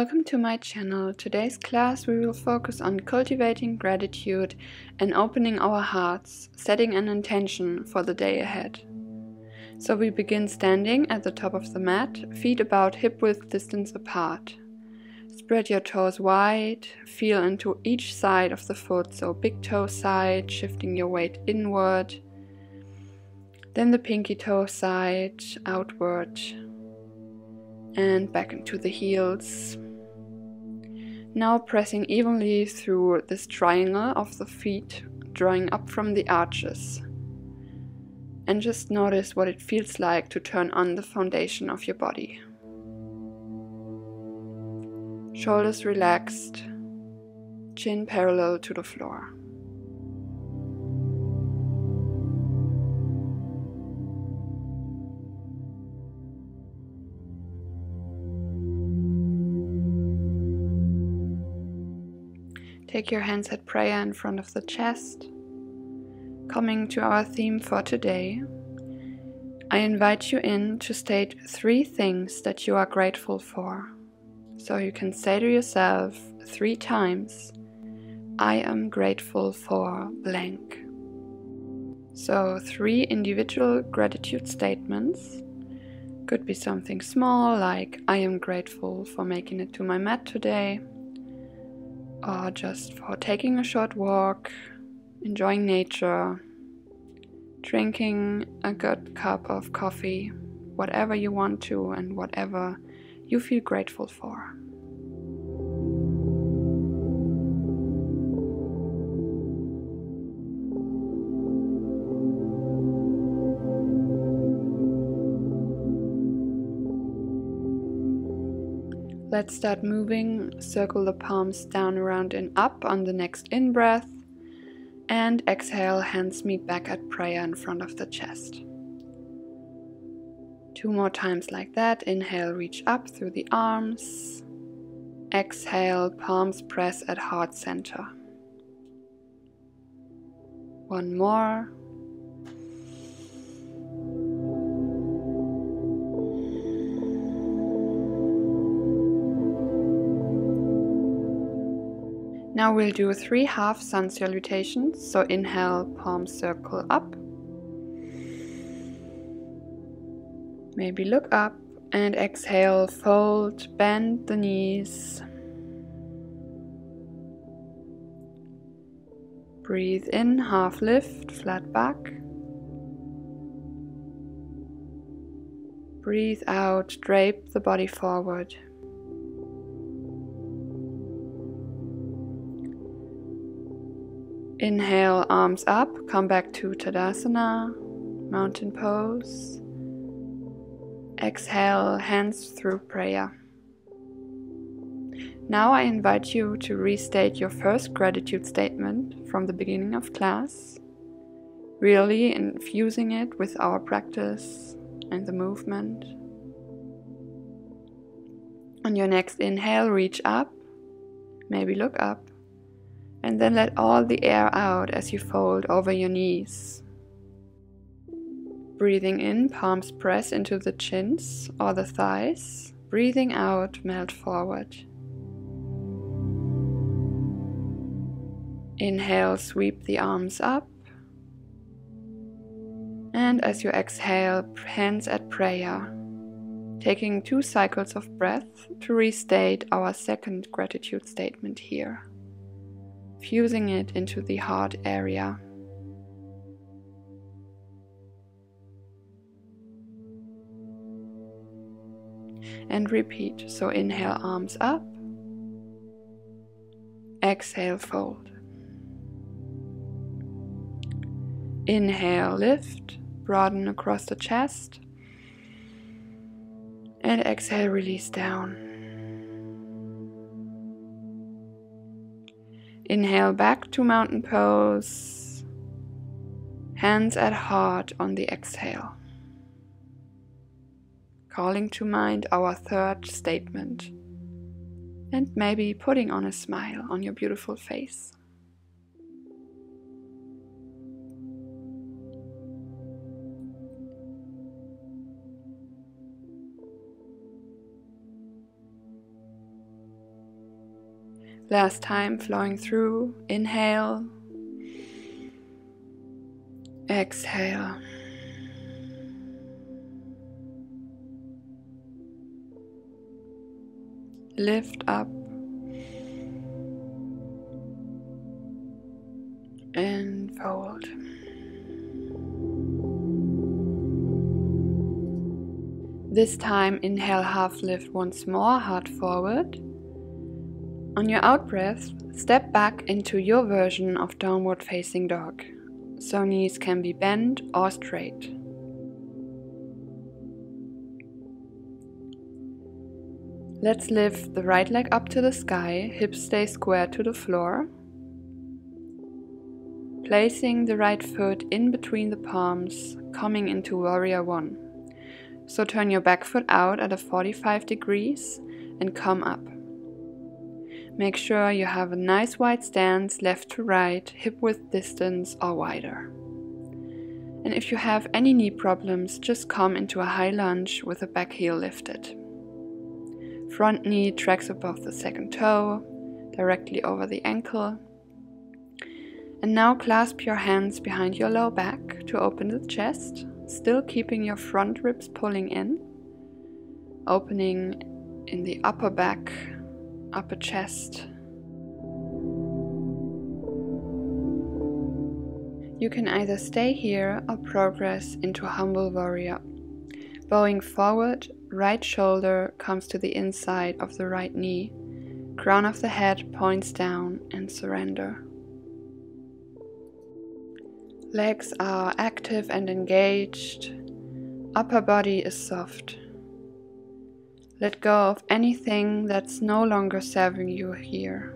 Welcome to my channel. Today's class we will focus on cultivating gratitude and opening our hearts, setting an intention for the day ahead. So we begin standing at the top of the mat, feet about hip width distance apart. Spread your toes wide, feel into each side of the foot, so big toe side, shifting your weight inward. Then the pinky toe side, outward, and back into the heels. Now pressing evenly through this triangle of the feet, drawing up from the arches. And just notice what it feels like to turn on the foundation of your body. Shoulders relaxed, chin parallel to the floor. Take your hands at prayer in front of the chest. Coming to our theme for today, I invite you in to state three things that you are grateful for. So you can say to yourself three times, I am grateful for blank. So, three individual gratitude statements. Could be something small like, I am grateful for making it to my mat today or just for taking a short walk, enjoying nature, drinking a good cup of coffee, whatever you want to and whatever you feel grateful for. Let's start moving. Circle the palms down, around, and up on the next in breath. And exhale, hands meet back at prayer in front of the chest. Two more times like that. Inhale, reach up through the arms. Exhale, palms press at heart center. One more. Now we'll do three half sun salutations. So inhale, palm circle up. Maybe look up and exhale, fold, bend the knees. Breathe in, half lift, flat back. Breathe out, drape the body forward. Inhale, arms up, come back to Tadasana, mountain pose. Exhale, hands through prayer. Now I invite you to restate your first gratitude statement from the beginning of class, really infusing it with our practice and the movement. On your next inhale, reach up, maybe look up and then let all the air out as you fold over your knees. Breathing in, palms press into the chins or the thighs. Breathing out, melt forward. Inhale, sweep the arms up. And as you exhale, hands at prayer, taking two cycles of breath to restate our second gratitude statement here fusing it into the heart area. And repeat. So inhale, arms up. Exhale, fold. Inhale, lift, broaden across the chest. And exhale, release down. Inhale back to mountain pose. Hands at heart on the exhale. Calling to mind our third statement. And maybe putting on a smile on your beautiful face. Last time, flowing through. Inhale. Exhale. Lift up. And fold. This time, inhale half lift once more, heart forward. On your out breath, step back into your version of downward facing dog, so knees can be bent or straight. Let's lift the right leg up to the sky, hips stay square to the floor. Placing the right foot in between the palms, coming into Warrior One. So turn your back foot out at a 45 degrees and come up. Make sure you have a nice wide stance left to right, hip width distance or wider. And if you have any knee problems, just come into a high lunge with the back heel lifted. Front knee tracks above the second toe, directly over the ankle. And now clasp your hands behind your low back to open the chest still keeping your front ribs pulling in, opening in the upper back, upper chest. You can either stay here or progress into humble warrior. Bowing forward, right shoulder comes to the inside of the right knee, crown of the head points down and surrender. Legs are active and engaged. Upper body is soft. Let go of anything that's no longer serving you here.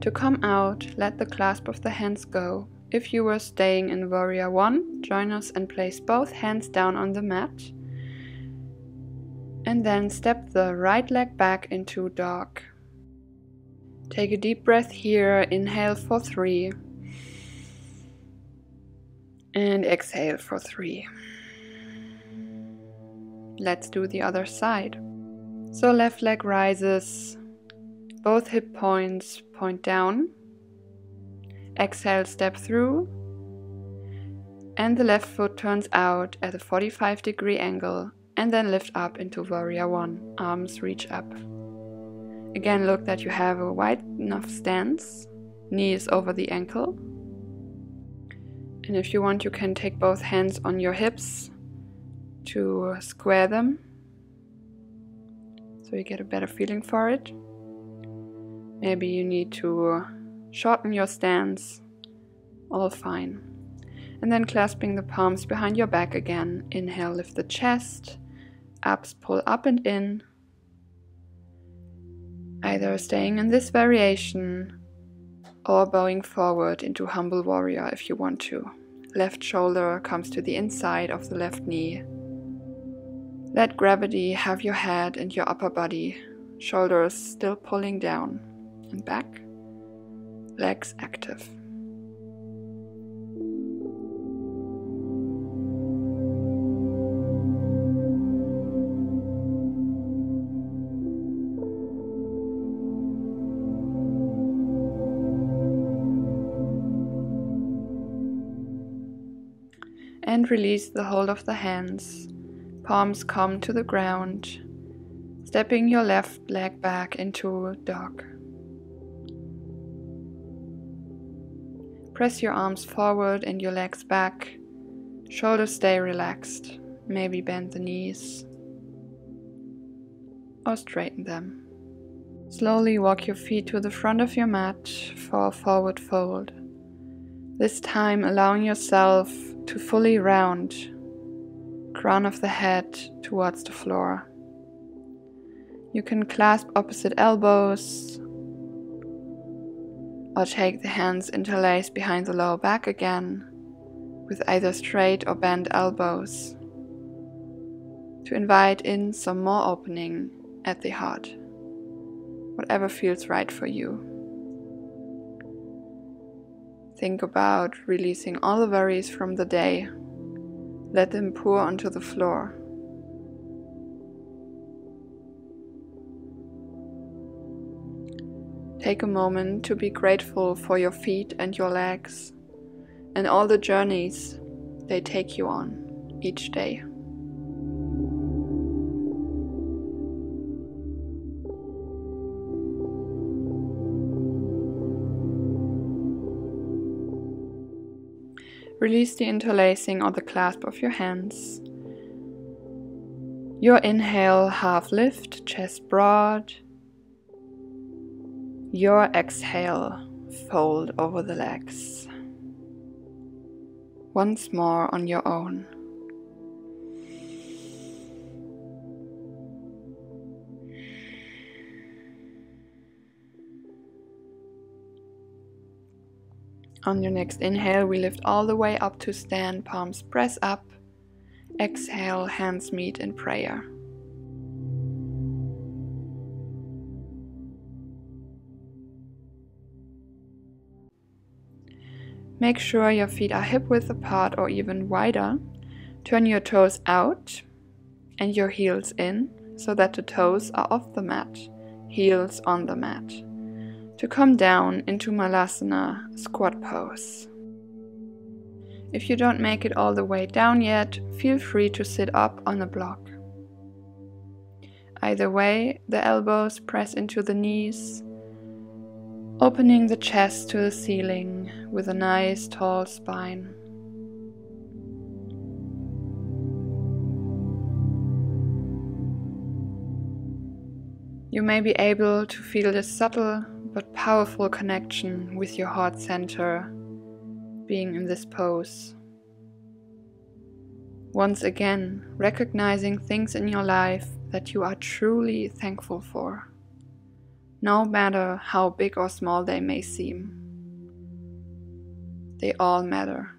To come out, let the clasp of the hands go if you were staying in Warrior 1, join us and place both hands down on the mat. And then step the right leg back into dog. Take a deep breath here, inhale for three. And exhale for three. Let's do the other side. So left leg rises, both hip points point down. Exhale, step through. And the left foot turns out at a 45 degree angle and then lift up into Warrior 1. Arms reach up. Again, look that you have a wide enough stance. Knees over the ankle. And if you want, you can take both hands on your hips to square them so you get a better feeling for it. Maybe you need to Shorten your stance. All fine. And then clasping the palms behind your back again. Inhale, lift the chest. Abs pull up and in. Either staying in this variation or bowing forward into humble warrior if you want to. Left shoulder comes to the inside of the left knee. Let gravity have your head and your upper body, shoulders still pulling down and back legs active. And release the hold of the hands. Palms come to the ground, stepping your left leg back into dog. Press your arms forward and your legs back. Shoulders stay relaxed. Maybe bend the knees or straighten them. Slowly walk your feet to the front of your mat for a forward fold. This time allowing yourself to fully round, crown of the head towards the floor. You can clasp opposite elbows or take the hands interlaced behind the lower back again, with either straight or bent elbows, to invite in some more opening at the heart. whatever feels right for you. Think about releasing all the worries from the day. Let them pour onto the floor. Take a moment to be grateful for your feet and your legs and all the journeys they take you on each day. Release the interlacing or the clasp of your hands. Your inhale, half lift, chest broad. Your exhale, fold over the legs. Once more on your own. On your next inhale, we lift all the way up to stand, palms press up. Exhale, hands meet in prayer. Make sure your feet are hip width apart or even wider. Turn your toes out and your heels in so that the toes are off the mat, heels on the mat to come down into Malasana squat pose. If you don't make it all the way down yet, feel free to sit up on a block. Either way, the elbows press into the knees, opening the chest to the ceiling with a nice tall spine. You may be able to feel the subtle but powerful connection with your heart center being in this pose. Once again, recognizing things in your life that you are truly thankful for, no matter how big or small they may seem. They all matter.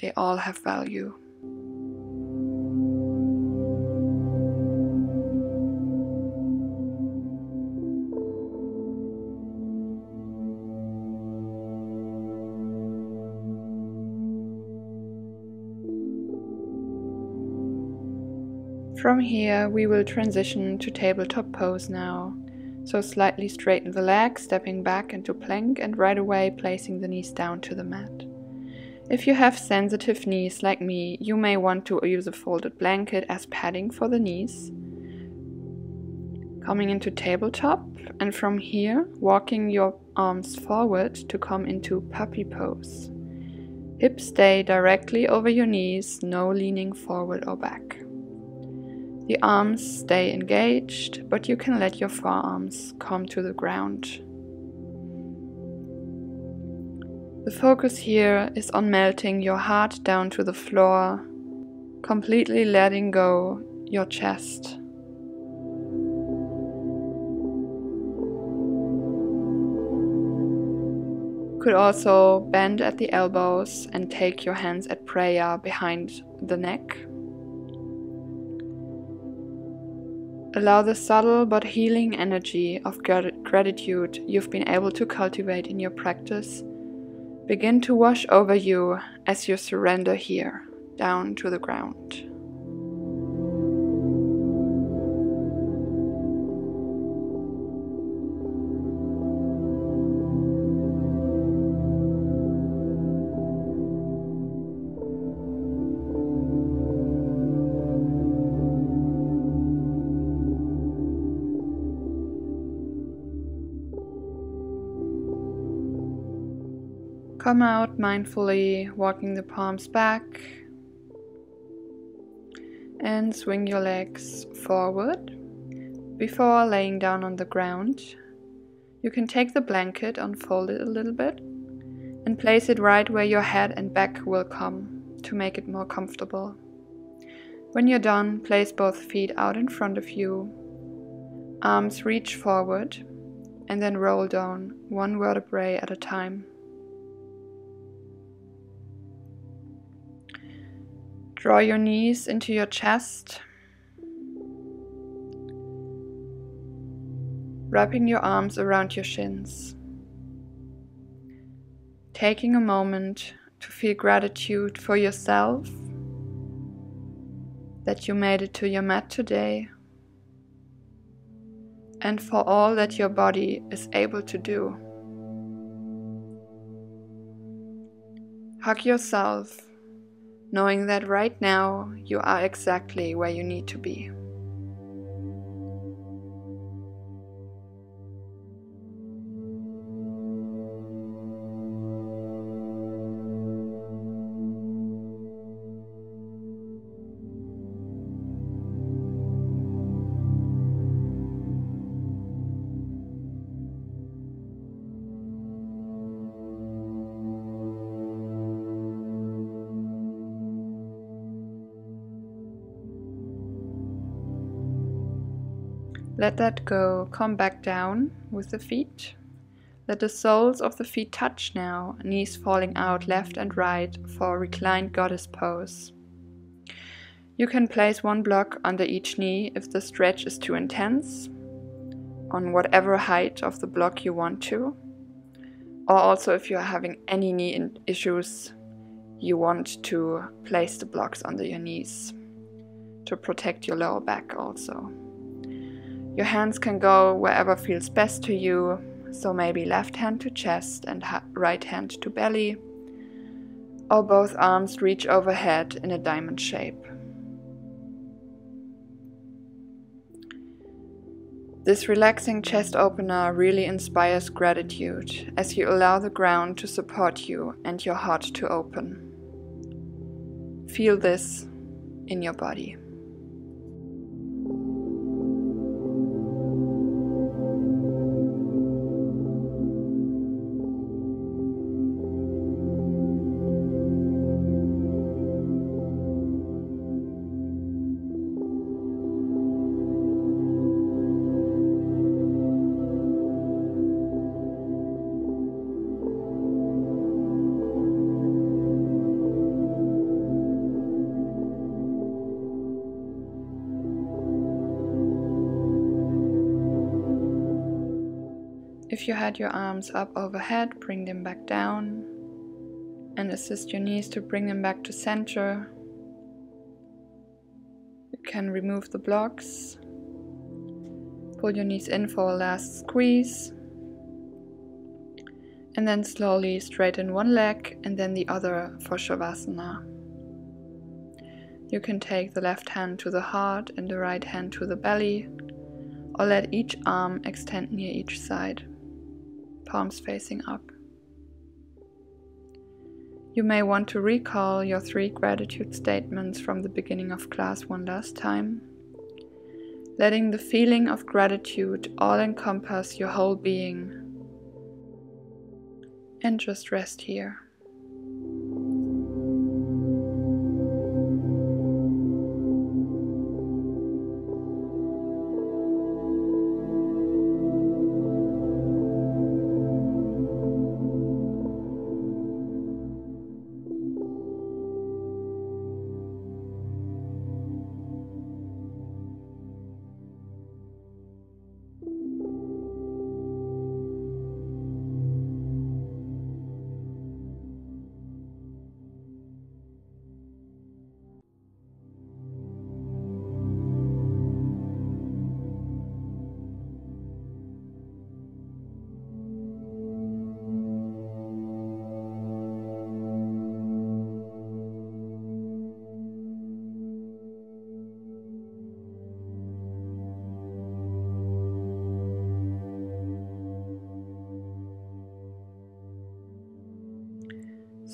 They all have value. From here, we will transition to tabletop pose now. So slightly straighten the legs, stepping back into plank, and right away placing the knees down to the mat. If you have sensitive knees like me, you may want to use a folded blanket as padding for the knees. Coming into tabletop, and from here, walking your arms forward to come into puppy pose. Hips stay directly over your knees, no leaning forward or back. The arms stay engaged, but you can let your forearms come to the ground. The focus here is on melting your heart down to the floor, completely letting go your chest. Could also bend at the elbows and take your hands at prayer behind the neck Allow the subtle but healing energy of gratitude you've been able to cultivate in your practice begin to wash over you as you surrender here down to the ground. Come out mindfully, walking the palms back and swing your legs forward before laying down on the ground. You can take the blanket, unfold it a little bit, and place it right where your head and back will come to make it more comfortable. When you're done, place both feet out in front of you, arms reach forward, and then roll down one vertebrae at a time. Draw your knees into your chest. wrapping your arms around your shins. Taking a moment to feel gratitude for yourself that you made it to your mat today and for all that your body is able to do. Hug yourself, knowing that right now you are exactly where you need to be. Let that go. Come back down with the feet. Let the soles of the feet touch now, knees falling out left and right for reclined goddess pose. You can place one block under each knee if the stretch is too intense, on whatever height of the block you want to, or also if you are having any knee issues, you want to place the blocks under your knees to protect your lower back also. Your hands can go wherever feels best to you, so maybe left hand to chest and right hand to belly, or both arms reach overhead in a diamond shape. This relaxing chest opener really inspires gratitude as you allow the ground to support you and your heart to open. Feel this in your body. If you had your arms up overhead, bring them back down and assist your knees to bring them back to center. You can remove the blocks. Pull your knees in for a last squeeze. And then slowly straighten one leg and then the other for Shavasana. You can take the left hand to the heart and the right hand to the belly, or let each arm extend near each side palms facing up. You may want to recall your three gratitude statements from the beginning of class one last time, letting the feeling of gratitude all encompass your whole being. And just rest here.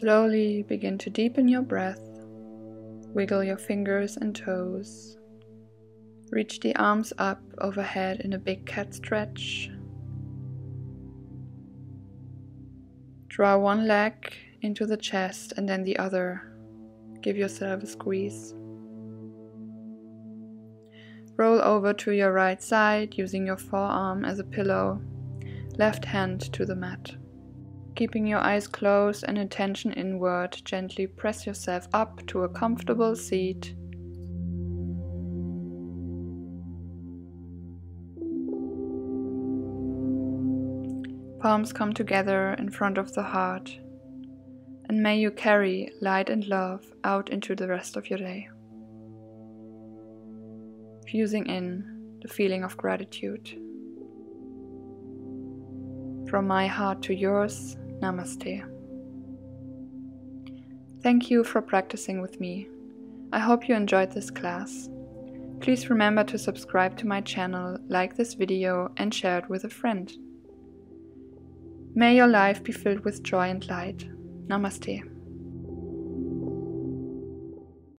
Slowly begin to deepen your breath. Wiggle your fingers and toes. Reach the arms up overhead in a big cat stretch. Draw one leg into the chest and then the other. Give yourself a squeeze. Roll over to your right side using your forearm as a pillow, left hand to the mat. Keeping your eyes closed and attention inward, gently press yourself up to a comfortable seat. Palms come together in front of the heart, and may you carry light and love out into the rest of your day. Fusing in the feeling of gratitude. From my heart to yours, Namaste. Thank you for practicing with me. I hope you enjoyed this class. Please remember to subscribe to my channel, like this video, and share it with a friend. May your life be filled with joy and light. Namaste.